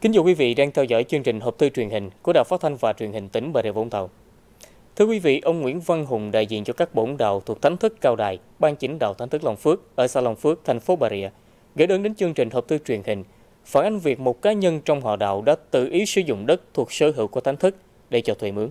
Kính chào quý vị đang theo dõi chương trình hộp thư truyền hình của Đài Phát thanh và Truyền hình tỉnh Bà Rịa Vũng Tàu. Thưa quý vị, ông Nguyễn Văn Hùng đại diện cho các bổn đạo thuộc Thánh thức Cao Đài, Ban chính đạo Thánh thức Long Phước ở xã Long Phước, thành phố Bà Rịa, gửi đơn đến chương trình hộp thư truyền hình phản ánh việc một cá nhân trong họ đạo đã tự ý sử dụng đất thuộc sở hữu của Thánh thức để cho thuê mướn.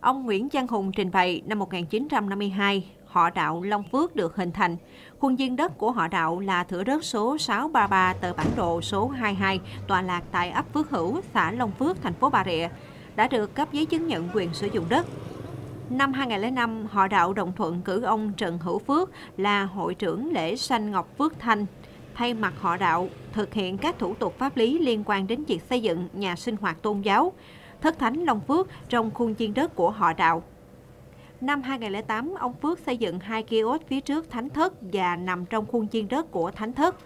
Ông Nguyễn Văn Hùng trình bày năm 1952, họ đạo Long Phước được hình thành. Khuôn viên đất của họ đạo là thửa đất số 633 tờ bản đồ số 22 tọa lạc tại ấp Phước Hữu, xã Long Phước, thành phố Bà Rịa, đã được cấp giấy chứng nhận quyền sử dụng đất. Năm 2005, họ đạo đồng thuận cử ông Trần Hữu Phước là hội trưởng lễ sanh Ngọc Phước Thanh, thay mặt họ đạo thực hiện các thủ tục pháp lý liên quan đến việc xây dựng nhà sinh hoạt tôn giáo, thất thánh Long Phước trong khuôn viên đất của họ đạo. Năm 2008, ông Phước xây dựng hai kiosk phía trước thánh thất và nằm trong khuôn viên đất của thánh thất.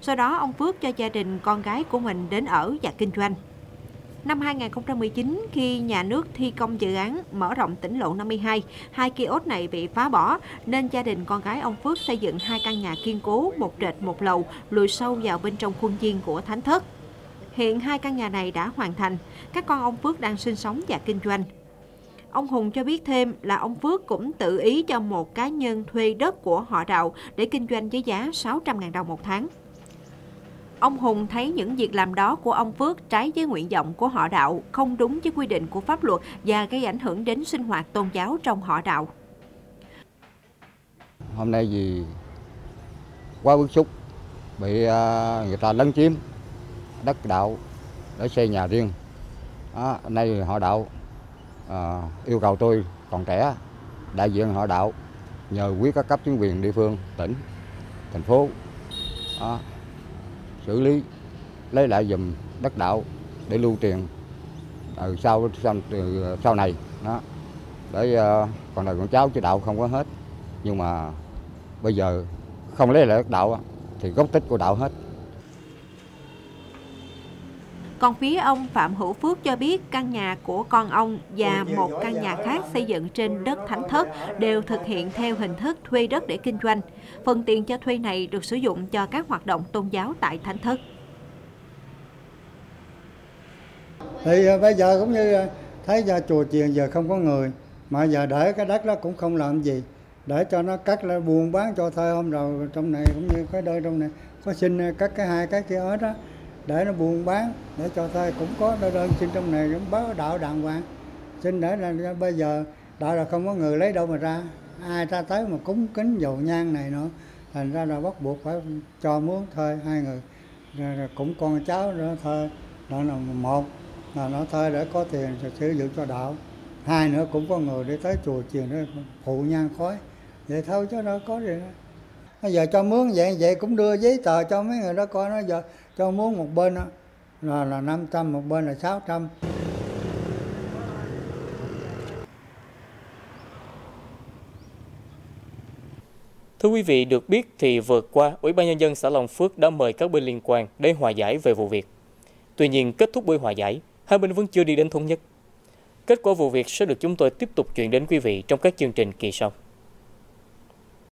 Sau đó, ông Phước cho gia đình con gái của mình đến ở và kinh doanh. Năm 2019, khi nhà nước thi công dự án mở rộng tỉnh lộ 52, hai kiosk này bị phá bỏ, nên gia đình con gái ông Phước xây dựng hai căn nhà kiên cố, một trệt một lầu, lùi sâu vào bên trong khuôn viên của thánh thất. Hiện hai căn nhà này đã hoàn thành, các con ông Phước đang sinh sống và kinh doanh. Ông Hùng cho biết thêm là ông Phước cũng tự ý cho một cá nhân thuê đất của họ đạo để kinh doanh với giá 600.000 đồng một tháng. Ông Hùng thấy những việc làm đó của ông Phước trái với nguyện vọng của họ đạo, không đúng với quy định của pháp luật và gây ảnh hưởng đến sinh hoạt tôn giáo trong họ đạo. Hôm nay vì quá bức xúc bị à, người ta lấn chiếm đất đạo để xây nhà riêng. À, nay họ đạo à, yêu cầu tôi còn trẻ đại diện họ đạo nhờ quý các cấp chính quyền địa phương tỉnh thành phố à, xử lý lấy lại dùm đất đạo để lưu truyền từ sau sau từ sau này đó. Để uh, còn đời con cháu chứ đạo không có hết. Nhưng mà bây giờ không lấy lại đất đạo thì gốc tích của đạo hết còn phía ông Phạm Hữu Phước cho biết căn nhà của con ông và một căn nhà khác xây dựng trên đất thánh thất đều thực hiện theo hình thức thuê đất để kinh doanh. Phần tiền cho thuê này được sử dụng cho các hoạt động tôn giáo tại thánh thất. Thì à, bây giờ cũng như à, thấy ra chùa chiền giờ không có người, mà giờ để cái đất đó cũng không làm gì để cho nó cắt là buôn bán cho thuê hôm đầu trong này cũng như cái nơi trong này có xin à, cắt cái hai cái kia hết đó để nó buôn bán để cho ta cũng có đơn xin trong này cũng báo đạo đàng hoàng. Xin để là bây giờ đạo là không có người lấy đâu mà ra. Ai ta tới mà cúng kính dầu nhang này nữa thành ra là bắt buộc phải cho mướn thuê hai người. Rồi, rồi cũng con cháu nữa thuê đó là một. Là nó thuê để có tiền sử dụng cho đạo. Hai nữa cũng có người để tới chùa chiền để phụ nhang khói. Vậy thôi chứ nó có gì đó bây giờ cho mướn vậy vậy cũng đưa giấy tờ cho mấy người đó coi nó giờ cho muốn một bên đó, là là 500 một bên là 600 Thưa quý vị, được biết thì vừa qua, Ủy ban Nhân dân xã Long Phước đã mời các bên liên quan để hòa giải về vụ việc. Tuy nhiên, kết thúc buổi hòa giải, hai bên vẫn chưa đi đến thống nhất. Kết quả vụ việc sẽ được chúng tôi tiếp tục chuyển đến quý vị trong các chương trình kỳ sau.